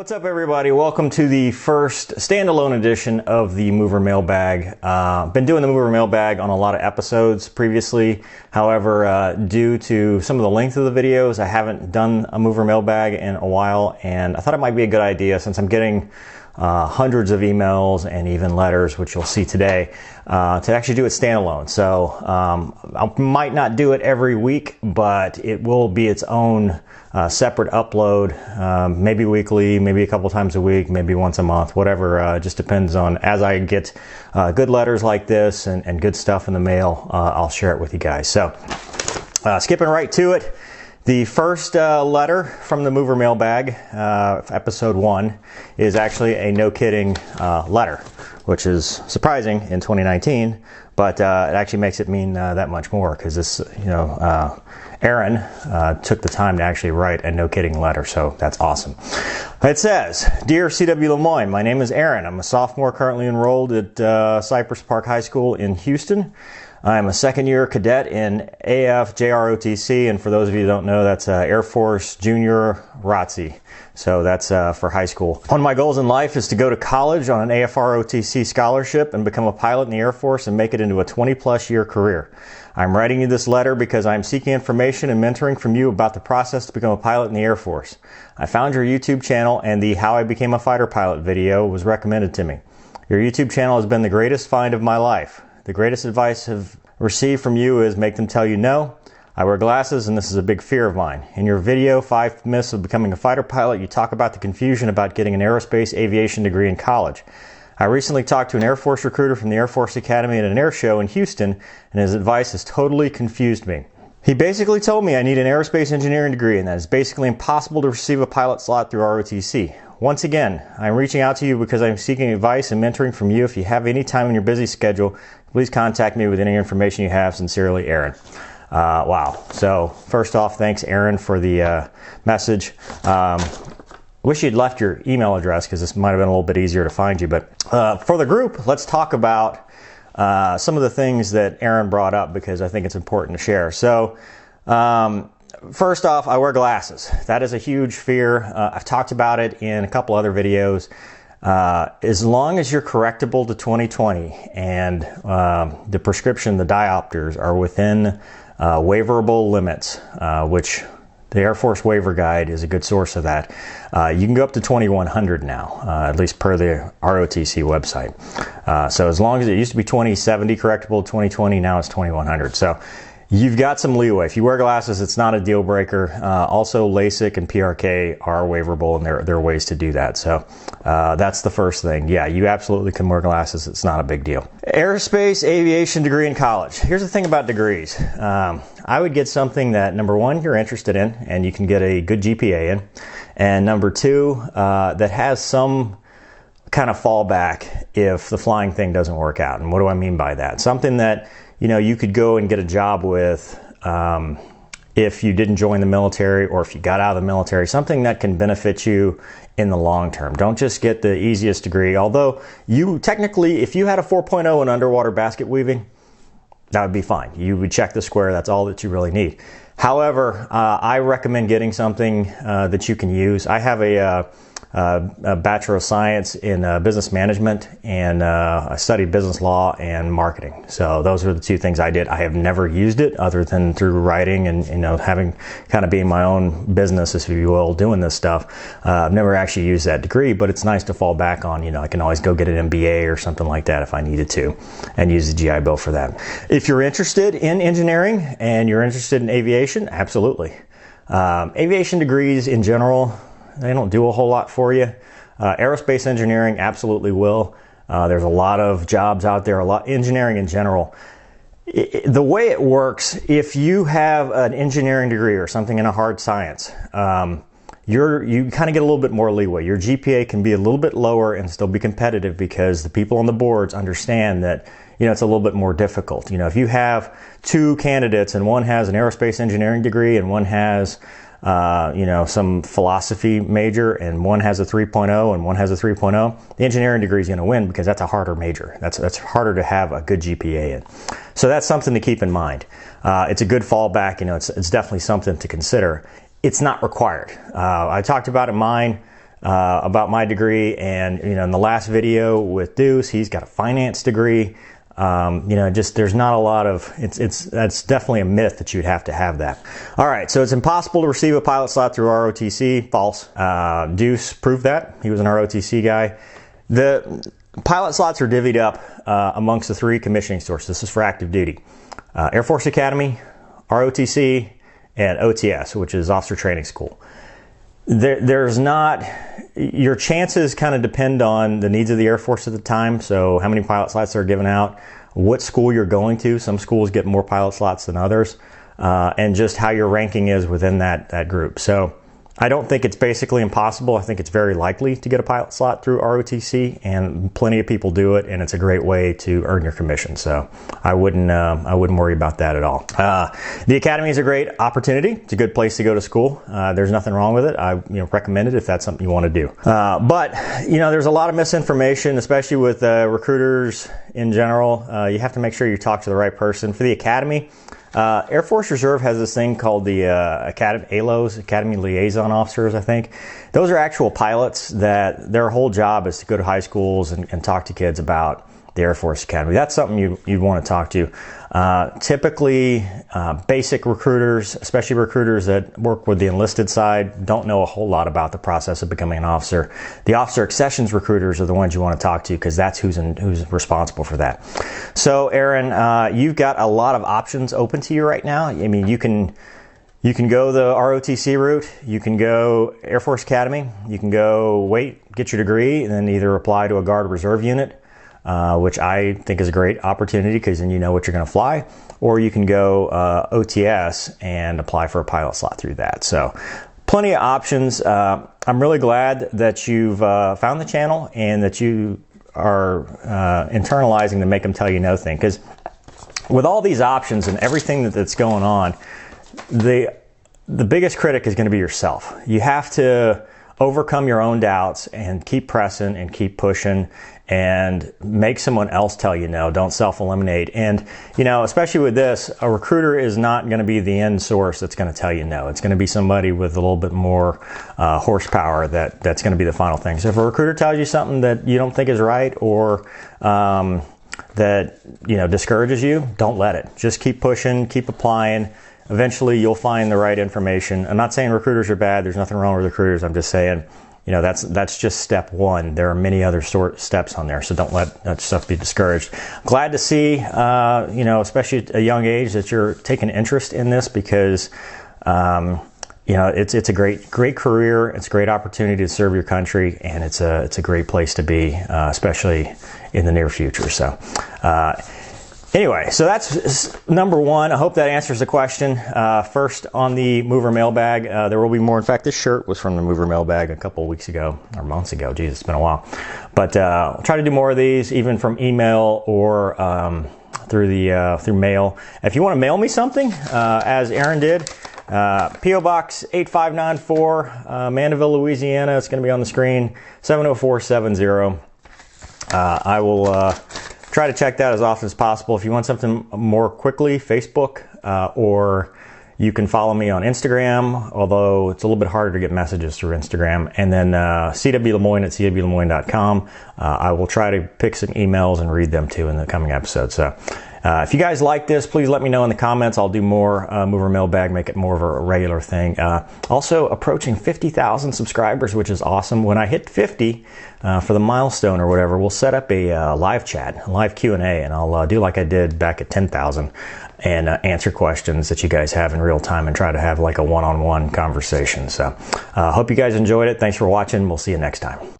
What's up, everybody? Welcome to the first standalone edition of the Mover Mailbag. Uh, been doing the Mover Mailbag on a lot of episodes previously. However, uh, due to some of the length of the videos, I haven't done a Mover Mailbag in a while, and I thought it might be a good idea since I'm getting uh, hundreds of emails and even letters, which you'll see today, uh, to actually do it standalone. So um, I might not do it every week, but it will be its own uh, separate upload, um, maybe weekly, maybe a couple times a week, maybe once a month, whatever. Uh, just depends on as I get uh, good letters like this and, and, good stuff in the mail, uh, I'll share it with you guys. So, uh, skipping right to it. The first uh, letter from the Mover Mailbag, episode one, is actually a no kidding letter, which is surprising in 2019, but it actually makes it mean that much more because this, you know, Aaron uh, took the time to actually write a no kidding letter, so that's awesome. It says Dear CW Lemoine, my name is Aaron. I'm a sophomore currently enrolled at uh, Cypress Park High School in Houston. I'm a second year cadet in AF JROTC, and for those of you who don't know, that's uh, Air Force Junior ROTC. So that's uh, for high school. One of my goals in life is to go to college on an AFROTC scholarship and become a pilot in the Air Force and make it into a 20 plus year career. I'm writing you this letter because I'm seeking information and mentoring from you about the process to become a pilot in the Air Force. I found your YouTube channel and the How I Became a Fighter Pilot video was recommended to me. Your YouTube channel has been the greatest find of my life. The greatest advice I've received from you is make them tell you no. I wear glasses and this is a big fear of mine. In your video, Five Myths of Becoming a Fighter Pilot, you talk about the confusion about getting an aerospace aviation degree in college. I recently talked to an Air Force recruiter from the Air Force Academy at an air show in Houston, and his advice has totally confused me. He basically told me I need an aerospace engineering degree and that it's basically impossible to receive a pilot slot through ROTC. Once again, I'm reaching out to you because I'm seeking advice and mentoring from you. If you have any time in your busy schedule, please contact me with any information you have. Sincerely, Aaron. Uh, wow. So, first off, thanks, Aaron, for the uh, message. Um, wish you'd left your email address because this might have been a little bit easier to find you. But uh, for the group, let's talk about uh, some of the things that Aaron brought up because I think it's important to share. So, um, first off, I wear glasses. That is a huge fear. Uh, I've talked about it in a couple other videos. Uh, as long as you're correctable to 2020 and um, the prescription, the diopters, are within uh, waiverable limits, uh, which the Air Force Waiver Guide is a good source of that. Uh, you can go up to 2100 now, uh, at least per the ROTC website. Uh, so as long as it used to be 2070 correctable 2020, now it's 2100. So You've got some leeway. If you wear glasses, it's not a deal breaker. Uh, also, LASIK and PRK are waiverable, and there, there are ways to do that. So uh, that's the first thing. Yeah, you absolutely can wear glasses. It's not a big deal. Aerospace aviation degree in college. Here's the thing about degrees. Um, I would get something that number one you're interested in, and you can get a good GPA in, and number two uh, that has some kind of fallback if the flying thing doesn't work out. And what do I mean by that? Something that you know, you could go and get a job with um, if you didn't join the military or if you got out of the military, something that can benefit you in the long term. Don't just get the easiest degree. Although you technically, if you had a 4.0 in underwater basket weaving, that would be fine. You would check the square. That's all that you really need. However, uh, I recommend getting something uh, that you can use. I have a uh, a Bachelor of Science in uh, Business Management, and uh, I studied business law and marketing. So those are the two things I did. I have never used it other than through writing and you know having kind of being my own business, if you will, doing this stuff. Uh, I've never actually used that degree, but it's nice to fall back on. You know, I can always go get an MBA or something like that if I needed to, and use the GI Bill for that. If you're interested in engineering and you're interested in aviation, absolutely. Um, aviation degrees in general they don't do a whole lot for you. Uh, aerospace engineering absolutely will. Uh, there's a lot of jobs out there, a lot engineering in general. It, the way it works, if you have an engineering degree or something in a hard science, um, you're, you kind of get a little bit more leeway. Your GPA can be a little bit lower and still be competitive because the people on the boards understand that you know it's a little bit more difficult. You know, if you have two candidates and one has an aerospace engineering degree and one has uh, you know, some philosophy major and one has a 3.0 and one has a 3.0, the engineering degree is going to win because that's a harder major. That's, that's harder to have a good GPA in. So that's something to keep in mind. Uh, it's a good fallback. You know, it's, it's definitely something to consider. It's not required. Uh, I talked about it mine. Uh, about my degree, and you know, in the last video with Deuce, he's got a finance degree. Um, you know, just there's not a lot of it's it's that's definitely a myth that you'd have to have that. All right, so it's impossible to receive a pilot slot through ROTC. False. Uh, Deuce proved that he was an ROTC guy. The pilot slots are divvied up uh, amongst the three commissioning sources. This is for active duty: uh, Air Force Academy, ROTC, and OTS, which is Officer Training School. There, there's not your chances kind of depend on the needs of the Air Force at the time. So, how many pilot slots are given out, what school you're going to. Some schools get more pilot slots than others, uh, and just how your ranking is within that, that group. So, I don't think it's basically impossible. I think it's very likely to get a pilot slot through ROTC, and plenty of people do it, and it's a great way to earn your commission. So I wouldn't uh, I wouldn't worry about that at all. Uh, the academy is a great opportunity. It's a good place to go to school. Uh, there's nothing wrong with it. I you know recommend it if that's something you want to do. Uh, but you know there's a lot of misinformation, especially with uh, recruiters in general. Uh, you have to make sure you talk to the right person for the academy. Uh, Air Force Reserve has this thing called the uh, Academy ALOs, Academy Liaison Officers, I think. Those are actual pilots that their whole job is to go to high schools and, and talk to kids about the Air Force Academy. That's something you, you'd want to talk to. Uh, typically, uh, basic recruiters, especially recruiters that work with the enlisted side, don't know a whole lot about the process of becoming an officer. The officer accessions recruiters are the ones you want to talk to because that's who's in, who's responsible for that. So, Aaron, uh, you've got a lot of options open to you right now. I mean, you can. You can go the ROTC route. You can go Air Force Academy. You can go wait, get your degree, and then either apply to a Guard Reserve unit uh, which I think is a great opportunity because then you know what you're going to fly. Or you can go uh, OTS and apply for a pilot slot through that. So, plenty of options. Uh, I'm really glad that you've uh, found the channel and that you are uh, internalizing the make them tell you no thing. Because with all these options and everything that, that's going on, the the biggest critic is going to be yourself. You have to overcome your own doubts and keep pressing and keep pushing and make someone else tell you no. Don't self eliminate. And, you know, especially with this, a recruiter is not going to be the end source that's going to tell you no. It's going to be somebody with a little bit more uh, horsepower that, that's going to be the final thing. So if a recruiter tells you something that you don't think is right or, um, that, you know, discourages you, don't let it. Just keep pushing, keep applying eventually you'll find the right information. I'm not saying recruiters are bad. There's nothing wrong with recruiters. I'm just saying you know that's that's just step one there are many other sort steps on there so don't let that stuff be discouraged glad to see uh, you know especially at a young age that you're taking interest in this because um, you know it's it's a great great career it's a great opportunity to serve your country and it's a it's a great place to be uh, especially in the near future so uh, Anyway, so that's number one. I hope that answers the question. Uh, first, on the mover mailbag, uh, there will be more. In fact, this shirt was from the mover mailbag a couple weeks ago or months ago. Geez, it's been a while. But uh, I'll try to do more of these, even from email or um, through the uh, through mail. If you want to mail me something, uh, as Aaron did, uh, P.O. Box 8594, Mandeville, Louisiana. It's going to be on the screen, 70470. I will try to check that as often as possible. If you want something more quickly, Facebook, uh, or you can follow me on Instagram, although it's a little bit harder to get messages through Instagram. And then uh, CW at CWLemoine.com. Uh, I will try to pick some emails and read them too in the coming episodes. So uh, if you guys like this, please let me know in the comments. I'll do more uh, Mover Mailbag, make it more of a regular thing. Uh, also, approaching 50,000 subscribers, which is awesome. When I hit 50 uh, for the milestone or whatever, we'll set up a uh, live chat, a live Q&A, and I'll uh, do like I did back at 10,000 and answer questions that you guys have in real time and try to have like a one-on-one conversation. So, hope you guys enjoyed it. Thanks for watching. We'll see you next time.